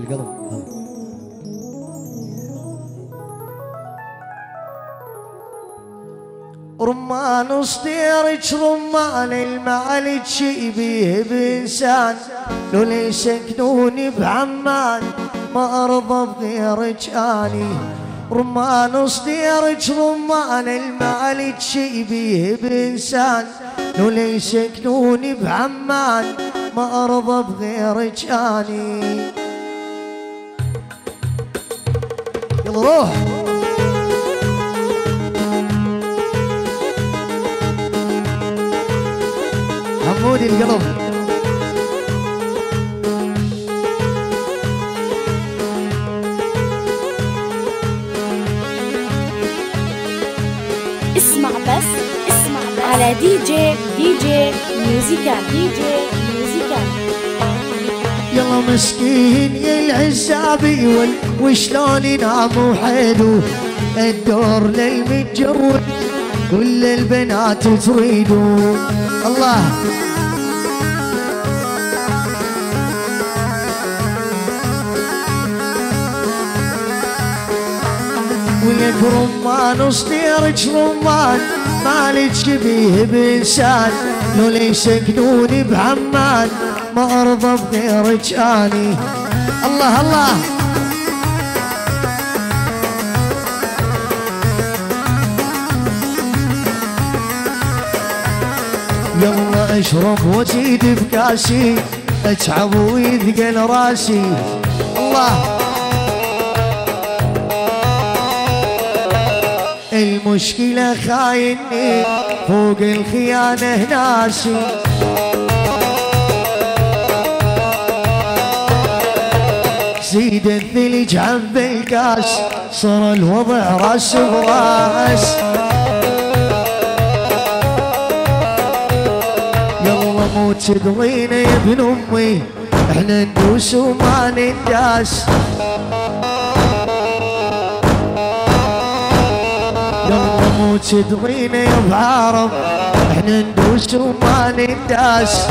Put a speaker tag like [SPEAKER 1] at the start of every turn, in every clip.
[SPEAKER 1] القلب. رمان صديرك رمان المعالج شيبيه بإنسان لو ليش يسكنوني بعمان ما أرضى بغيرك أني رمان صديرك رمان المعالج شيبيه بإنسان لو ليش يسكنوني بعمان ما أرضى بغيرك أني يلا روح حمودي القلب
[SPEAKER 2] اسمع بس اسمع بس. على DJ DJ Musical
[SPEAKER 1] DJ. مسكين يا العزابي وال- وشلون ينام حلو الدور للمتجوز كل البنات تريدون الله. ولك رمان وصديرك رمان مالك شبيه بإنسان لو ليش يسكنوني بعمان ما أرضى بغيرك أني. الله الله. يلا أشرب وزيد بكاسي اتعب ويثقل راسي الله. المشكلة خايني فوق الخيانة ناسي زيد الثلج عب الكاس صار الوضع راس براس يلا مو تدرين يا ابن أمي إحنا ندوس وما نداس يلا مو تدرين يا بعرب إحنا ندوس وما نداس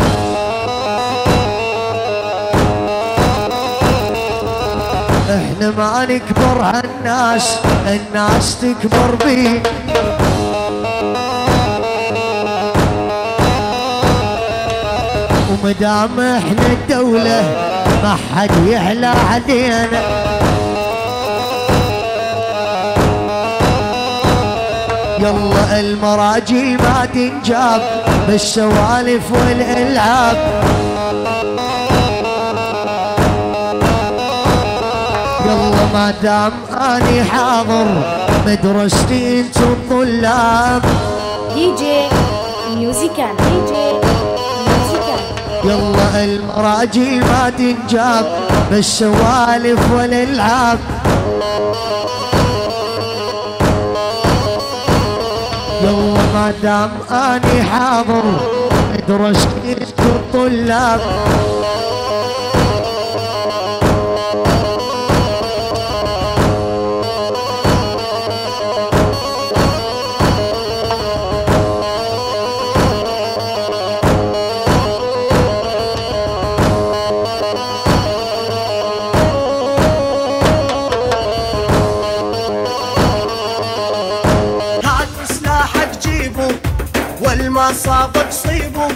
[SPEAKER 1] إحنا ما نكبر عالناس الناس تكبر بينا ومدام إحنا الدولة ما حد يعلى علينا. يلا المراجل ما تنجاب بالسوالف والإلعاب. ما دام اني حاضر مدرستي أنتم طلاب.
[SPEAKER 2] DJ Musical DJ Musical
[SPEAKER 1] يلا المراجل ما تنجاب بالسوالف والإلعاب. يلا ما دام اني حاضر مدرستي أنتم طلاب.
[SPEAKER 3] والمصاب تصيبه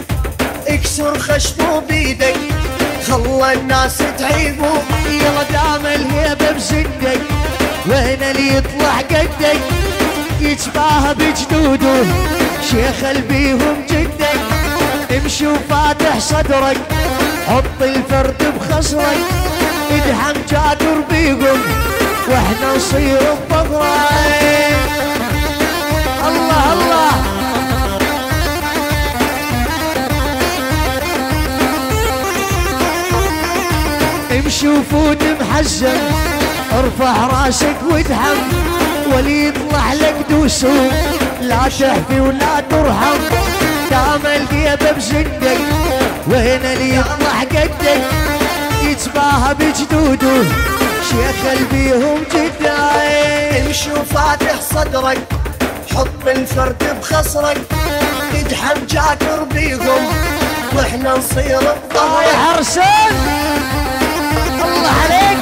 [SPEAKER 3] اكسر خشمه بيدك خلى الناس تعيبه
[SPEAKER 1] يلا دام الهيبة بزندك وين اللي يطلع قدك؟ يتباهى بجدوده شيخ البيهم جدك. امشي وفاتح صدرك حط الفرد بخصرك. ادحم جادر بيهم وإحنا نصير بفضلك الله الله. وفوت محزن ارفع راسك وادحم ولي يطلع لك دوسو لا تحفي ولا ترحم. دام القيبة بزندك وين اللي يطلع قدك. يتباهى بجدوده. شيخ البيهم جداي.
[SPEAKER 3] امشي وفاتح صدرك. حط الفرد بخصرك. ادحم جاكر بيهم. وإحنا نصير
[SPEAKER 1] يا حرسان الله عليك.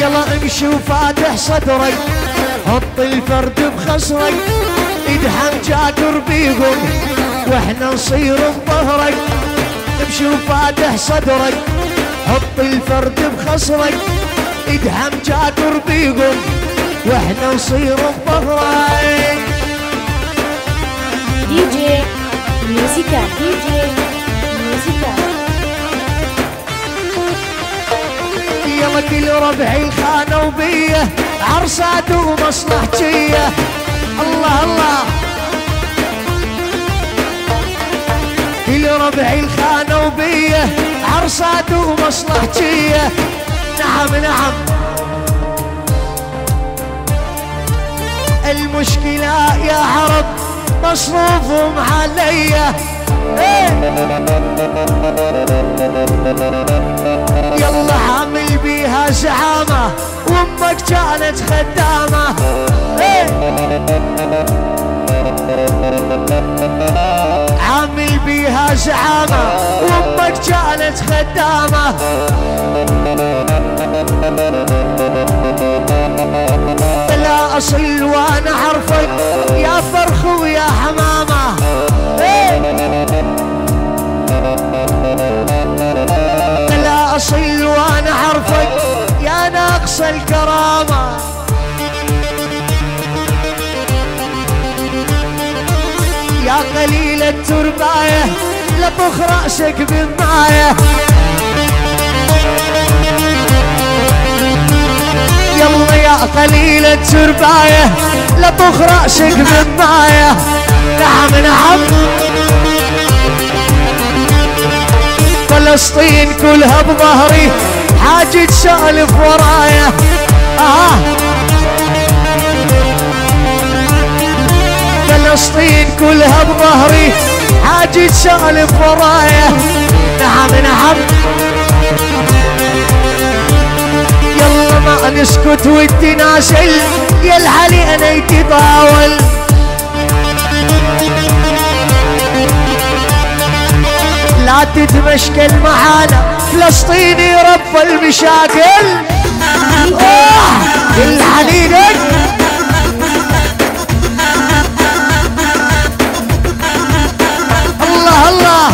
[SPEAKER 1] يلا امشي وفاتح صدرك حط الفرد بخصرك ادحم جاكر بيهم وإحنا نصير بظهرك امشي وفاتح صدرك حط الفرد بخصرك ادحم جاكر بيهم وإحنا نصير بظهرك
[SPEAKER 2] يجي
[SPEAKER 1] يلا كل ربعي الخانة وبية عرسات ومصلحتية الله الله. كل ربعي الخانة وبية عرسات ومصلحتية نعم نعم. المشكلة يا عرب مصروفهم إيه يلا عامل بيها زعامة وأمك كانت خدامة. إيه. عامل بيها زعامة وأمك كانت خدامة. لا أصل وأنا اعرفك يا فرخ ويا حمامة. ناقص الكرامة. يا قليل الترباية لطخ رأسك بالماية. يلا يا قليل الترباية لطخ رأسك بالماية. نعم نعم. فلسطين كلها بظهري حاجة سالف ورايا آه. فلسطين كلها بظهري. حاجة سالف ورايا نعم نعم. يلا ما نسكت والتناسل يا العلي أنا يتطاول لا تتمشكل معانا فلسطيني رب المشاكل. آه الحنينك الله الله.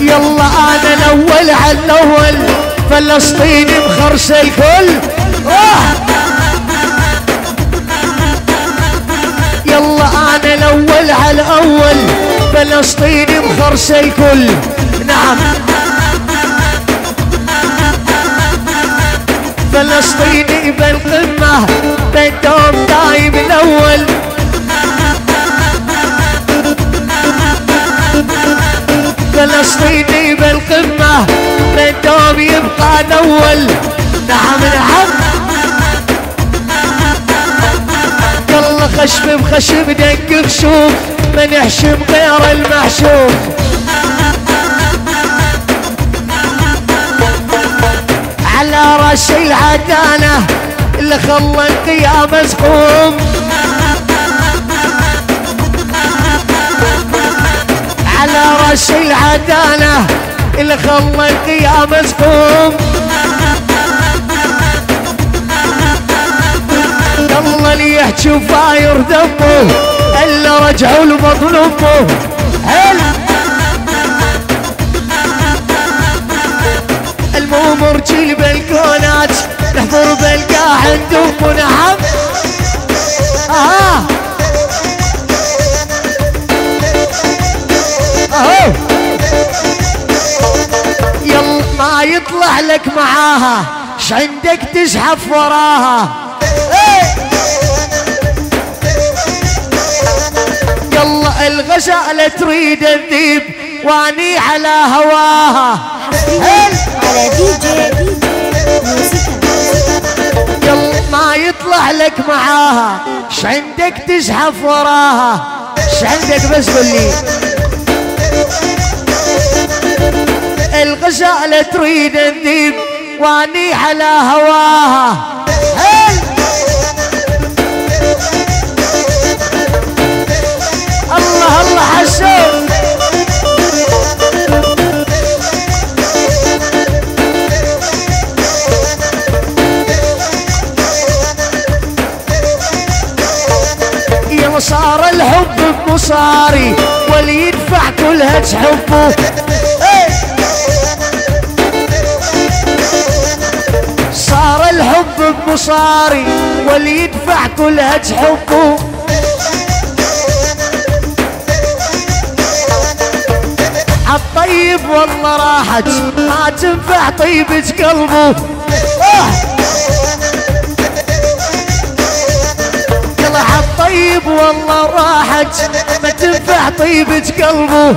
[SPEAKER 1] يلا أنا الأول على الأول. فلسطيني مخرس الكل. يلا أنا الأول على الأول فلسطيني مخرس الكل نعم. فلسطيني بالقمة بالدوم دايم الأول. فلسطيني بالقمة بالدوم يبقى الأول. نعم نعم. يلا خشب بخشب دق خشوف ما نحشم غير المحشوف على راس العدانة اللي خلى القيامة تقوم على راس العدانة اللي خلى القيامة تقوم يلا اللي يحكي فاير دمه إلا رجعوا لبطن امه المؤمر جيل بالكونات نحضر بالقاع عند ام. أهو. يلا ما يطلع لك معاها ش عندك تزحف وراها؟ الغزالة تريد الذيب واني على هواها.
[SPEAKER 2] على دي جي
[SPEAKER 1] يلا ما يطلع لك معاها ش عندك تزحف وراها؟ ش عندك بس قول لي. الغزالة تريد الذيب واني على هواها. هل؟ صار الحب بمصاري واللي يدفع كلها تحبه صار الحب بمصاري واللي يدفع كلها تحبه عالطيب والله راحت ما تنفع طيبة قلبه. يلا عالطيب والله راحت ما تنفع طيبة قلبه.